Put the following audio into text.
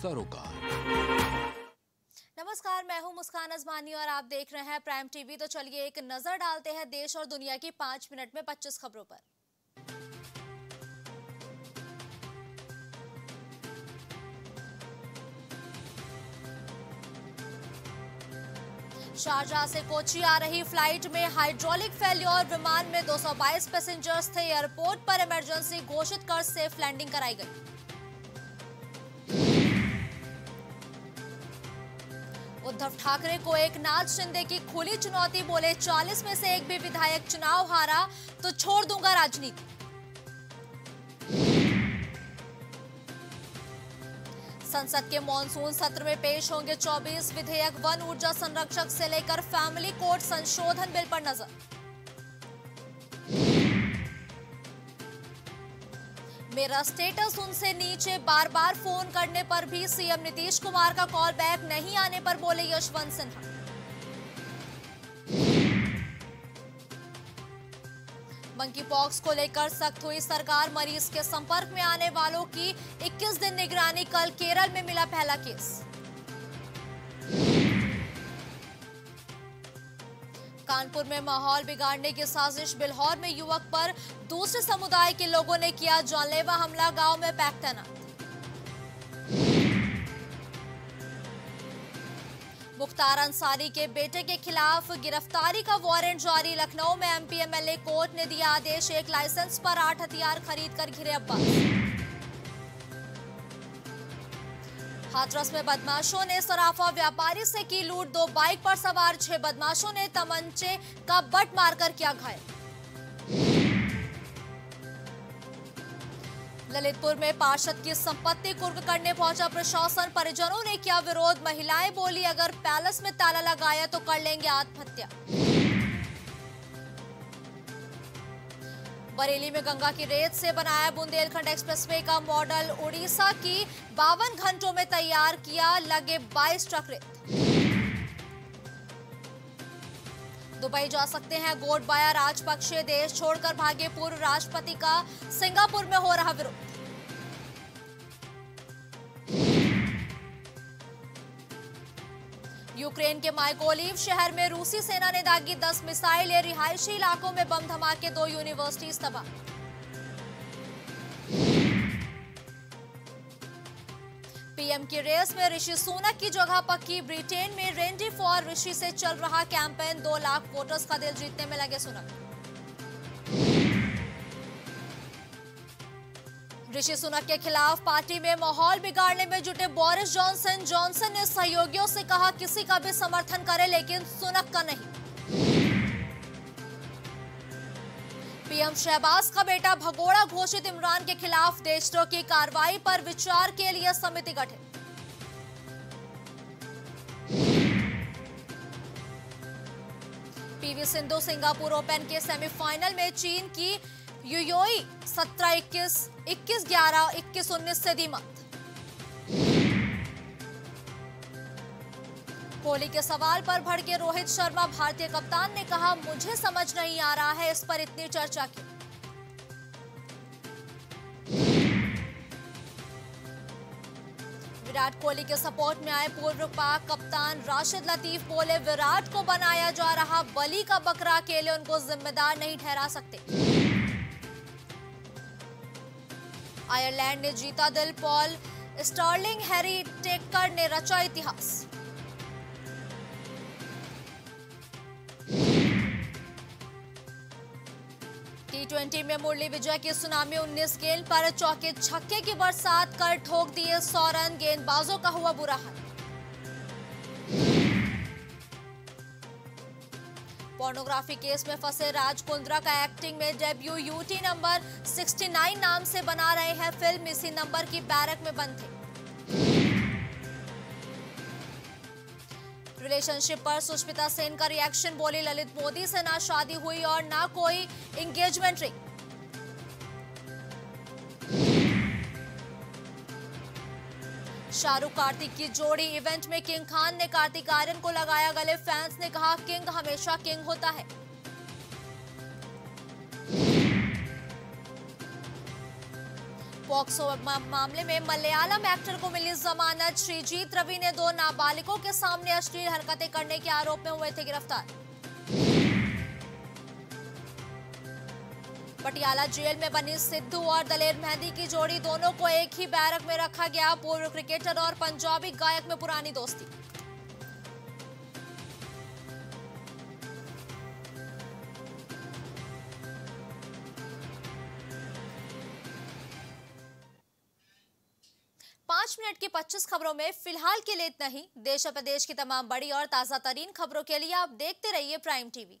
सरोकार। नमस्कार, मैं हूँ मुस्कान अजमानी और आप देख रहे हैं प्राइम टीवी तो चलिए एक नज़र डालते हैं देश और दुनिया की पाँच मिनट में पच्चीस खबरों पर। शारजाह से कोची आ रही फ़्लाइट में हाइड्रोलिक फेल्योर, विमान में 222 पैसेंजर्स थे। एयरपोर्ट पर इमरजेंसी घोषित कर सेफ़ लैंडिंग कराई गई। उद्धव ठाकरे को एक नाथ शिंदे की खुली चुनौती बोले 40 में से एक भी विधायक चुनाव हारा तो छोड़ दूँगा राजनीति। संसद के मॉनसून सत्र में पेश होंगे 24 विधेयक, वन ऊर्जा संरक्षक से लेकर फैमिली कोर्ट संशोधन बिल पर नज़र। मेरा स्टेटस उनसे नीचे बार बार फ़ोन करने पर भी सीएम नीतीश कुमार का कॉल बैक नहीं आने पर बोले यशवंत सिन्हा। मंकी पॉक्स को लेकर सख्त हुई सरकार मरीज़ के संपर्क में आने वालों की 21 दिन निगरानी कल केरल में मिला पहला केस। कानपुर में माहौल बिगाड़ने की साजिश बिल्हौर में युवक पर दूसरे समुदाय के लोगों ने किया जानलेवा हमला, गाँव में पैक तैनात। मुख्तार अंसारी के बेटे के खिलाफ गिरफ्तारी का वारंट जारी, लखनऊ में एमपी एमएलए कोर्ट ने दिया आदेश, एक लाइसेंस पर आठ हथियार खरीद कर घिरे अब्बास। हाथरस में बदमाशों ने सराफा व्यापारी से की लूट। दो बाइक पर सवार छह बदमाशों ने तमंचे का बट मारकर किया घायल। ललितपुर में पार्षद की संपत्ति कुर्क करने पहुँचा प्रशासन। परिजनों ने किया विरोध। महिलाएँ बोली, अगर पैलेस में ताला लगाया तो कर लेंगे आत्महत्या। बरेली में गंगा की रेत से बनाया बुंदेलखंड एक्सप्रेसवे का मॉडल उड़ीसा की बावन घंटों में तैयार किया, लगे 22 ट्रक रेत। दुबई जा सकते हैं गोडबाया राजपक्षे, देश छोड़कर भागे पूर्व राष्ट्रपति का सिंगापुर में हो रहा विरोध। यूक्रेन के माइकोलिव शहर में रूसी सेना ने दागी 10 मिसाइल रिहायशी इलाकों में बम धमाके, दो यूनिवर्सिटीज तबाह पीएम की रेस में ऋषि सोनक की जगह पक्की, ब्रिटेन में रेंडी फॉर ऋषि से चल रहा कैंपेन, दो लाख वोटर्स का दिल जीतने में लगे सुनक। ऋषि सुनक के खिलाफ पार्टी में माहौल बिगाड़ने में जुटे बोरिस जॉनसन। जॉनसन ने सहयोगियों से कहा, किसी का भी समर्थन करे, लेकिन सुनक का नहीं। पीएम शहबाज का बेटा भगोड़ा घोषित इमरान के खिलाफ देशद्रोह की कार्रवाई पर विचार के लिए समिति गठित। पीवी सिंधु सिंगापुर ओपन के सेमीफाइनल में चीन की युयोई सत्रह इक्कीस इक्कीस ग्यारह, इक्कीस उन्नीस से दी मत। कोहली के सवाल पर भड़के रोहित शर्मा, भारतीय कप्तान ने कहा, मुझे समझ नहीं आ रहा है इस पर इतनी चर्चा की विराट कोहली के सपोर्ट में आए पूर्व पाक कप्तान राशिद लतीफ, बोले, विराट को बनाया जा रहा, बली का बकरा अकेले उनको जिम्मेदार नहीं ठहरा सकते। आयरलैंड ने जीता दिल, पॉल स्टार्लिंग, हैरी टेकर ने रचा इतिहास। टी ट्वेंटी में मुरली विजय की सुनामी 19 गेंद, पर चौके छक्के की बरसात कर ठोक दिए सौ रन गेंदबाजों का हुआ बुरा हाल। पोर्नोग्राफी केस में फंसे राज कुंद्रा का एक्टिंग में डेब्यू। यूटी नंबर 69 नाम से बना रहे हैं फ़िल्म। इसी नंबर की बैरक में बंद थे। रिलेशनशिप पर सुष्मिता सेन का रिएक्शन बोली, ललित मोदी से ना शादी हुई और ना कोई एंगेजमेंट रिंग शाहरुख कार्तिक की जोड़ी इवेंट में किंग खान ने कार्तिक आर्यन को लगाया गले। फैंस ने कहा, किंग हमेशा किंग होता है। पॉक्सो मामले में मलयालम एक्टर को मिली जमानत। श्रीजीत रवि ने दो नाबालिगों के सामने अश्लील हरकतें करने के आरोप में हुए थे गिरफ़्तार। पटियाला जेल में बनी सिद्धू और दलेर मेहंदी की जोड़ी दोनों को एक ही बैरक में रखा गया। पूर्व क्रिकेटर और पंजाबी गायक में पुरानी दोस्ती। पाँच मिनट की 25 खबरों में फ़िलहाल के लिए इतना ही। देश और प्रदेश की तमाम बड़ी और ताज़ा तरीन खबरों के लिए आप देखते रहिए प्राइम टीवी।